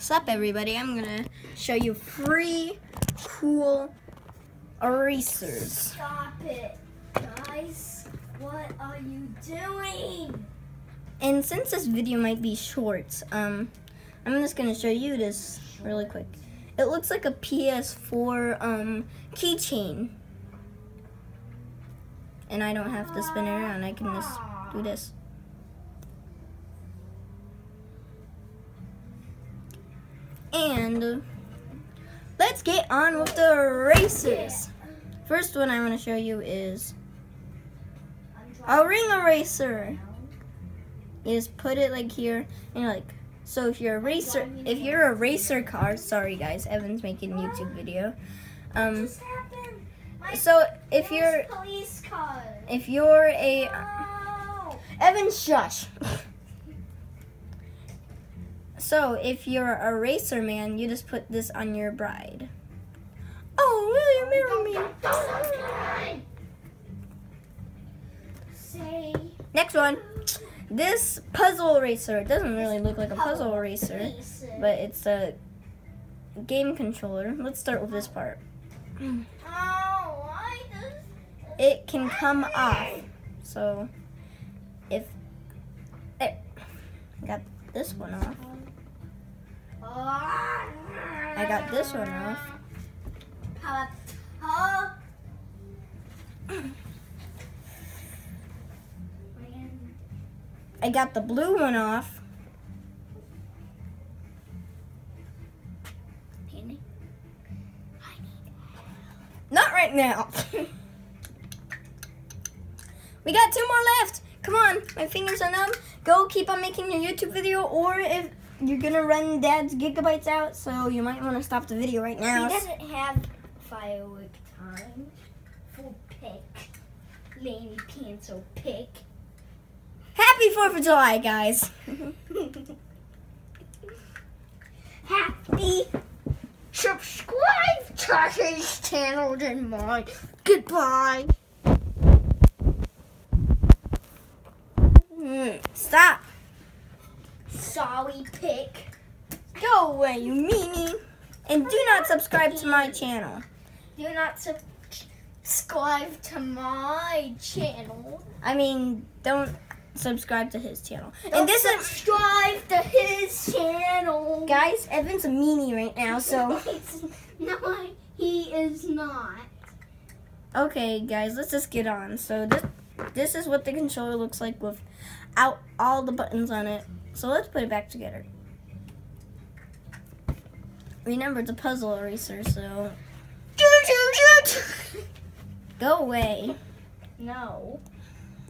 Sup everybody, I'm gonna show you free cool erasers. Stop it, guys. What are you doing? And since this video might be short, um, I'm just gonna show you this really quick. It looks like a PS4 um, keychain. And I don't have to spin it around, I can just do this. And let's get on with the erasers. First one I want to show you is a ring eraser. You just put it like here, and like, so if you're a racer, if you're a racer car, sorry guys, Evan's making a YouTube video. Um, Just happened. My so if you're, if you're a. Evan, shush. so if you're a racer man, you just put this on your bride. Oh, will you marry me? Say Next one. This puzzle eraser. It doesn't really look like a puzzle oh, eraser, eraser. but it's a game controller. Let's start with this part. Oh, It can come off. So if there, I got this one off. I got this one off. I got the blue one off. Not right now. we got two more left. Come on, my fingers are numb. Go keep on making your YouTube video, or if you're gonna run Dad's gigabytes out, so you might want to stop the video right now. He doesn't have firework time. for pick. Laney pencil pick. Happy Fourth of July, guys. Happy subscribe to his channel and mine. Goodbye. Mm, Stop. Sorry, pick. Go away, you meanie. And do not subscribe to my channel. Do not subscribe to my channel. I mean, don't subscribe to his channel. Don't and this is, subscribe to his channel. guys, Evan's a meanie right now, so. no, he is not. Okay, guys, let's just get on. So this, this is what the controller looks like without all the buttons on it. So let's put it back together. Remember, it's a puzzle eraser, so go away. No.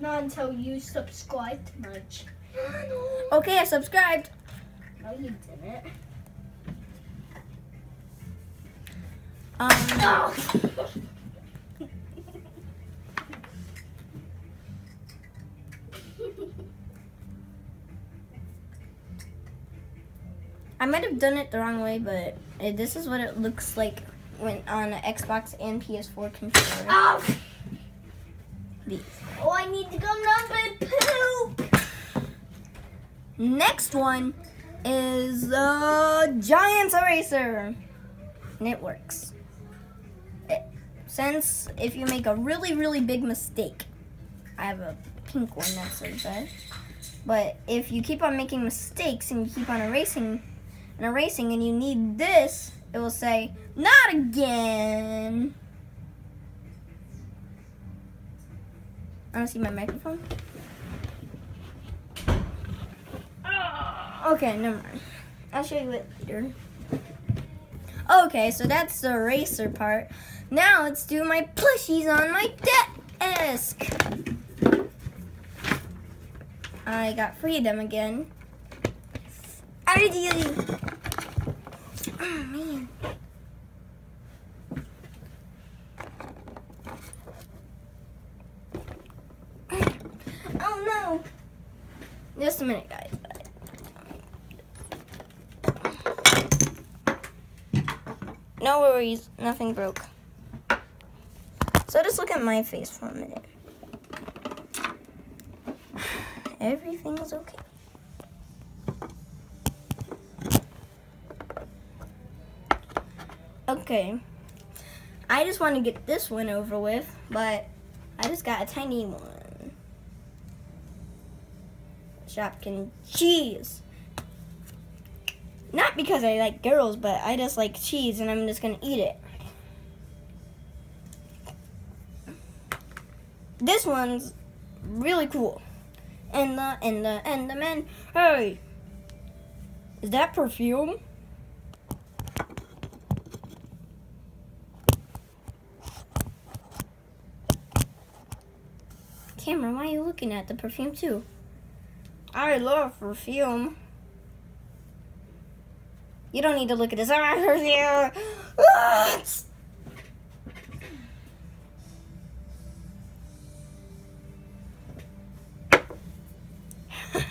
Not until you subscribe to my channel. Okay, I subscribed. No, you didn't. Um, No. I might have done it the wrong way, but uh, this is what it looks like when on an Xbox and PS4 controller. oh. These. oh, I need to go number poop. Next one is the Giants Eraser. And it works. It, since if you make a really, really big mistake, I have a pink one that says that. But if you keep on making mistakes and you keep on erasing and erasing and you need this, it will say, not again. I don't see my microphone. Ah. Okay, never mind. I'll show you it later. Okay, so that's the eraser part. Now let's do my plushies on my desk. I got freedom again. Ideally. Oh man. Oh no. Just a minute, guys. No worries, nothing broke. So just look at my face for a minute. Everything's okay. Okay. I just want to get this one over with, but I just got a tiny one. Shopkin cheese. Not because I like girls, but I just like cheese and I'm just gonna eat it. This one's really cool. And the and the and the man hey is that perfume? Cameron, why are you looking at the perfume too? I love perfume. You don't need to look at this. I perfume. Ah!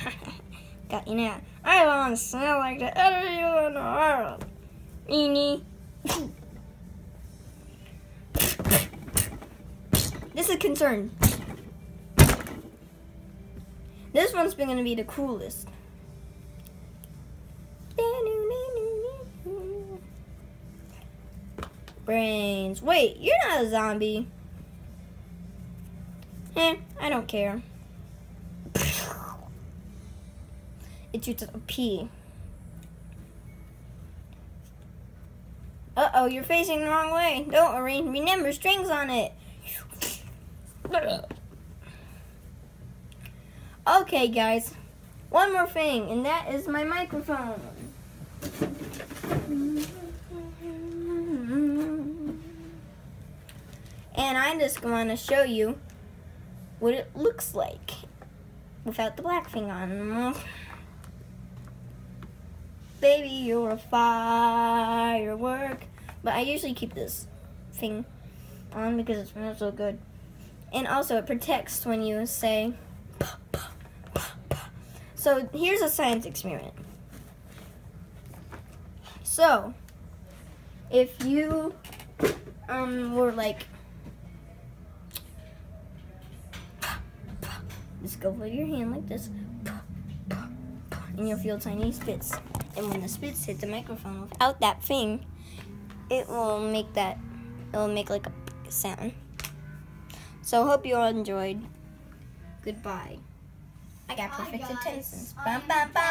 Got you now. I want to smell like the other you in the world. Eenie. this is concerned. This one's been gonna be the coolest. Brains. Wait, you're not a zombie. Eh, I don't care. It's just a P. Uh-oh, you're facing the wrong way. Don't arrange remember strings on it. Okay, guys. One more thing, and that is my microphone. And I just want to show you what it looks like without the black thing on. Baby, you're a firework. But I usually keep this thing on because it smells so good. And also it protects when you say so here's a science experiment. So if you um were like just go with your hand like this and you'll feel tiny spits. And when the spits hit the microphone without that thing, it will make that, it will make like a sound. So hope you all enjoyed. Goodbye. I got perfect attendance. Bum, bum, bum.